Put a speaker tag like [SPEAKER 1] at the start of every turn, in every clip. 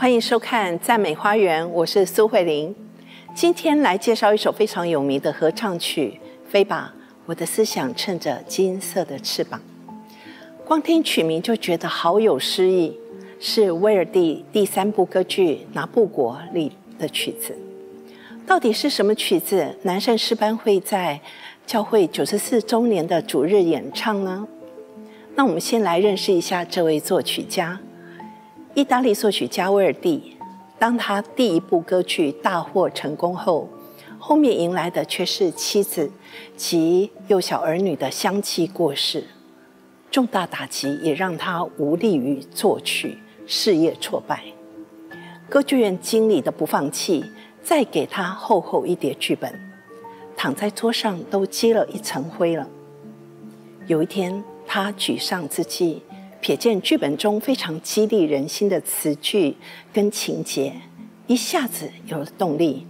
[SPEAKER 1] 欢迎收看《赞美花园》，我是苏慧玲。今天来介绍一首非常有名的合唱曲《飞吧，我的思想趁着金色的翅膀》。光听曲名就觉得好有诗意，是威尔第第三部歌剧《拿布果》里的曲子。到底是什么曲子？南圣诗班会在教会九十四周年的主日演唱呢？那我们先来认识一下这位作曲家，意大利作曲家威尔第。当他第一部歌剧大获成功后，后面迎来的却是妻子及幼小儿女的相继过世，重大打击也让他无力于作曲，事业挫败。歌剧院经理的不放弃，再给他厚厚一叠剧本，躺在桌上都积了一层灰了。有一天。他沮丧之际，瞥见剧本中非常激励人心的词句跟情节，一下子有了动力。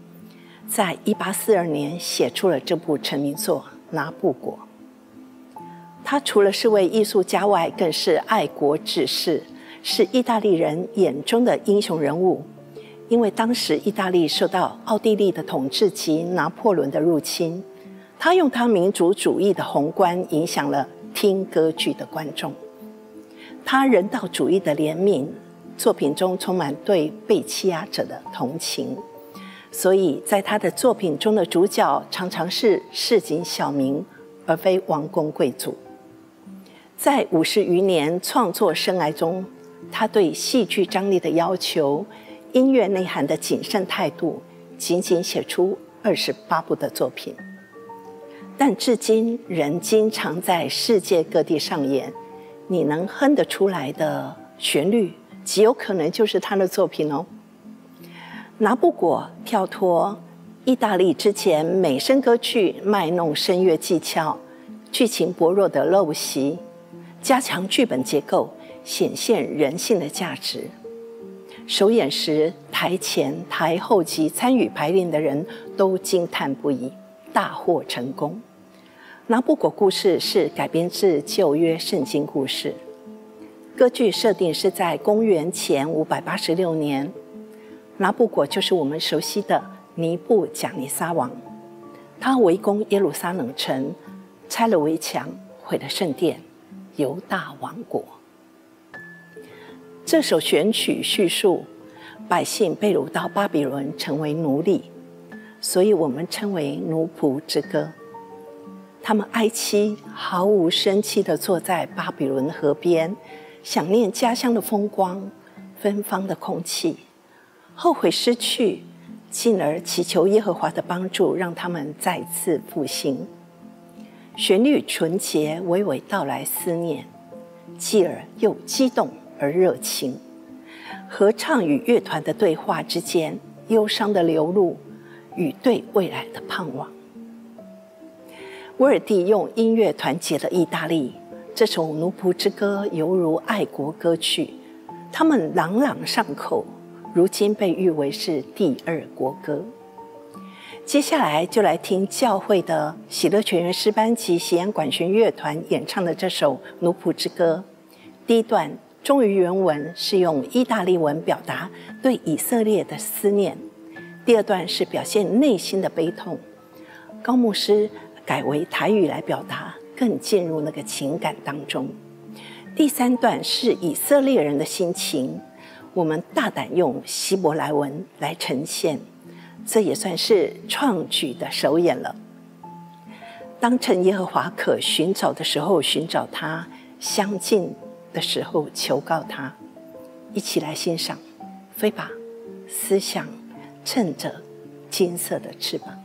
[SPEAKER 1] 在一八四二年，写出了这部成名作《拿布果》。他除了是位艺术家外，更是爱国志士，是意大利人眼中的英雄人物。因为当时意大利受到奥地利的统治及拿破仑的入侵，他用他民族主义的宏观影响了。听歌剧的观众，他人道主义的怜悯作品中充满对被欺压者的同情，所以在他的作品中的主角常常是市井小民，而非王公贵族。在五十余年创作生涯中，他对戏剧张力的要求、音乐内涵的谨慎态度，仅仅写出二十八部的作品。但至今仍经常在世界各地上演，你能哼得出来的旋律，极有可能就是他的作品哦。拿布果跳脱意大利之前美声歌剧卖弄声乐技巧、剧情薄弱的陋习，加强剧本结构，显现人性的价值。首演时，台前台后及参与排练的人都惊叹不已，大获成功。拿布果故事是改编自旧约圣经故事，歌剧设定是在公元前五百八十六年，拿布果就是我们熟悉的尼布贾尼撒王，他围攻耶路撒冷城，拆了围墙，毁了圣殿，犹大王国。这首选曲叙述百姓被掳到巴比伦成为奴隶，所以我们称为奴仆之歌。他们哀戚毫无生气地坐在巴比伦河边，想念家乡的风光、芬芳的空气，后悔失去，进而祈求耶和华的帮助，让他们再次复兴。旋律纯洁，娓娓道来思念，继而又激动而热情。合唱与乐团的对话之间，忧伤的流露与对未来的盼望。威尔蒂用音乐团结了意大利，这首《奴仆之歌》犹如爱国歌曲，他们朗朗上口，如今被誉为是第二国歌。接下来就来听教会的喜乐全员诗班及喜安管弦乐团演唱的这首《奴仆之歌》。第一段忠于原文，是用意大利文表达对以色列的思念；第二段是表现内心的悲痛。高牧师。改为台语来表达，更进入那个情感当中。第三段是以色列人的心情，我们大胆用希伯来文来呈现，这也算是创举的首演了。当趁耶和华可寻找的时候寻找他，相近的时候求告他，一起来欣赏，飞吧，思想，趁着金色的翅膀。